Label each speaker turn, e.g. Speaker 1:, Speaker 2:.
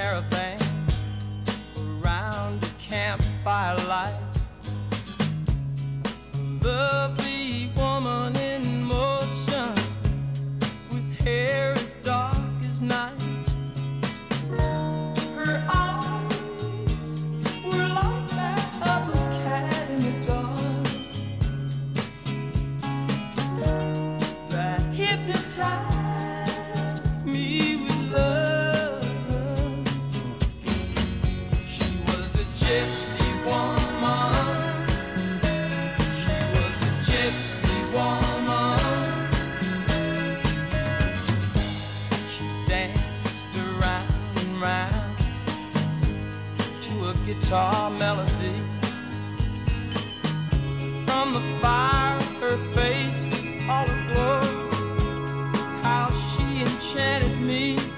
Speaker 1: caravan around the campfire light. come to a guitar melody. From the fire, her face was all aglow. How she enchanted me.